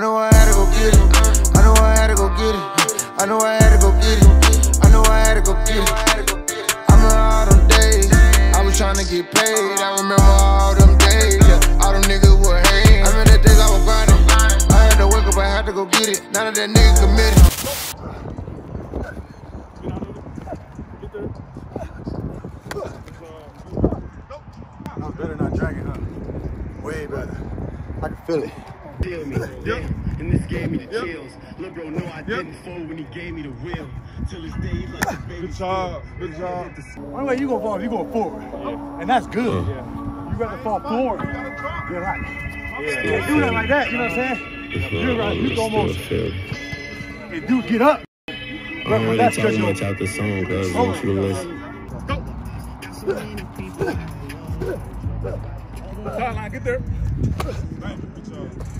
I know I had to go get it. I know I had to go get it. I know I had to go get it. I know I had to go get it. I'm in all them days. I was trying to get paid. I remember all them days. Yeah, all them niggas were hate. I remember the days I was grinding. I had to wake up, I had to go get it. None of that nigga committed. Better not drag it, huh? Way better. I can feel it. Feel me, damn, and this gave me the chills. Lil' bro, no, I didn't fold when he gave me the will. Till this day, he's like a baby. Good job. Good job. Only way you gonna fall if you go forward. And that's good. Uh-huh. You rather fall forward than like. Yeah. Do that like that, you know what I'm saying? Uh, you're right, you can almost. If you get up. I don't really that's talk because much you're. out the song, cause I oh. want you to listen. Sideline, get there. Good job.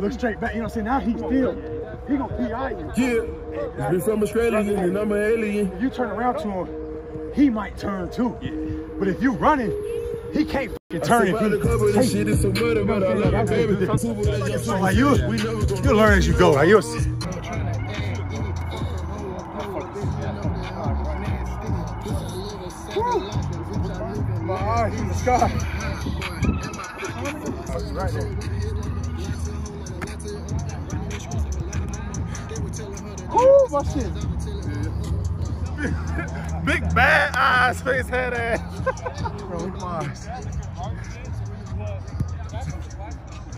Look straight back. You know what I'm saying? Now he's still. He gonna PI you. Yeah, we from Australia and I'm an alien. If you turn around to him, he might turn too. But if you running, he can't fucking turn if the cover, he. this shit is so muddy, but I love it, baby. Like you, you learn as you go. Like you'll see. My eyes in the sky. Right there. Ooh, my shit. Big bad eyes, face head ass. Bro, look at my eyes.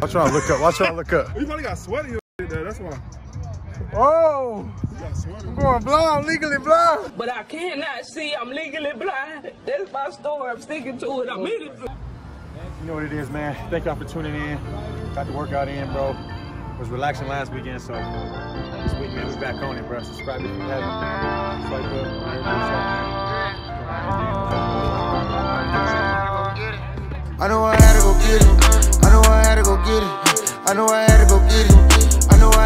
Watch out, look up. Watch out, look up. You probably got sweat in your there. That's why. Oh, You got sweat in I'm going blind, legally blind. But I cannot see. I'm legally blind. That's my story. I'm sticking to it. I'm in it. You know what it is, man. Thank y'all for tuning in. Got the workout in, bro. Was relaxing last weekend, so this week, man, we back on it, bro. Subscribe if you haven't. I know I had to go get it. I know I had to go get it. I know I had to go get it. I know I